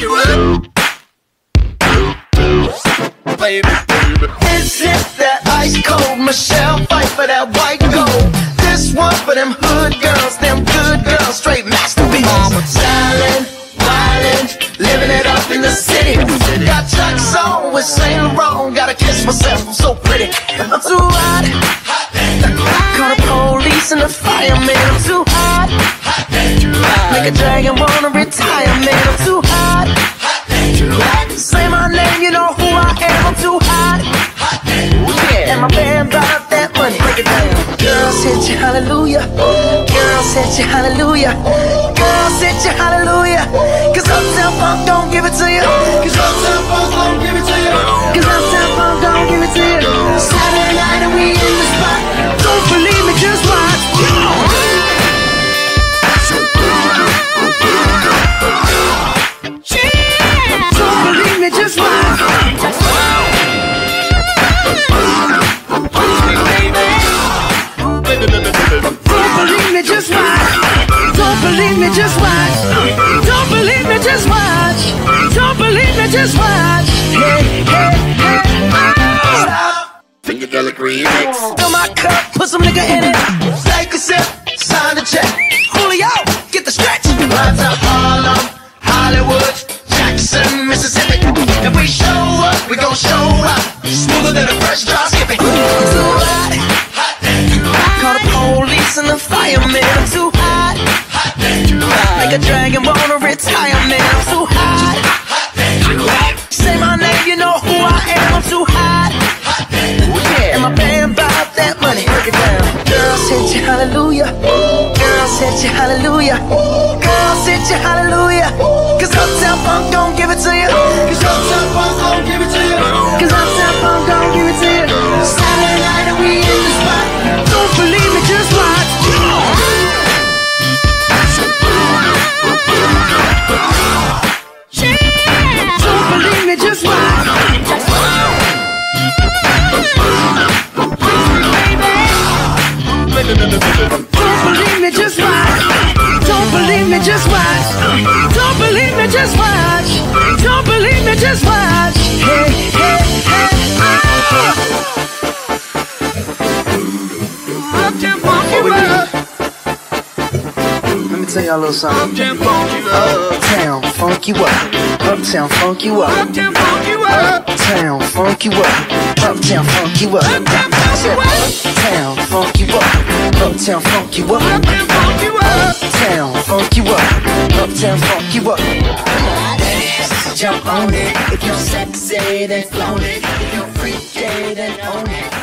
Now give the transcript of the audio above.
Is you up. Baby, baby. That ice cold Michelle Pfeiffer that white gold. This one for them hood girls, them good girls, straight masterpieces. Mama, styling, violent, living it up in the city. Got Chuck's on with Saint Laurent, gotta kiss myself, I'm so pretty. I'm too hot. Call the police and the fireman, I'm too hot. Make a dragon wanna retire, man, I'm too hot. Say my name, you know who I am, I'm too hot. And my band brought that money. Break it down. Girls hit you hallelujah. Girls hit you hallelujah. Girls hit you hallelujah. Just watch. Don't believe me, just watch. Don't believe me, just watch. Hey, hey, hey. Stop. Funkadelic remix. Fill my cup, put some nigga in it. Take a sip, sign the check. Julio, get the stretch. Right to Harlem, Hollywood, Jackson, Mississippi. If we show up, we gon' show up. Smoother than a fresh drop Make a dragon wanna retire, man. I'm too hot. Say my name, you know who I am. I'm too hot. Yeah, And my band bought that money. Break it down. Girl hit you hallelujah. Girl hit you hallelujah. Girl hit you hallelujah. Cause Uptown Funk don't give it to you. Cause Uptown Funk don't give it to you. Just watch. Don't believe me, just watch. Don't believe me, just watch. Hey, hey, hey. Me tell y'all a little something. Uptown funk you up. Uptown, funk you up. Uptown funk you up. Uptown, funk you up. Uptown funk you up. Uptown, funk you up. Uptown funk you up. Uptown, funk you up. Jump on it. If you're sexy, then flown it. If you're freaky, then own it.